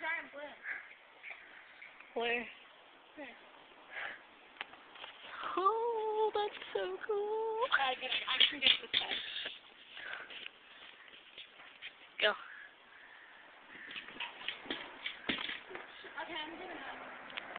that blue? Where? There. Oh, that's so cool. I can get this.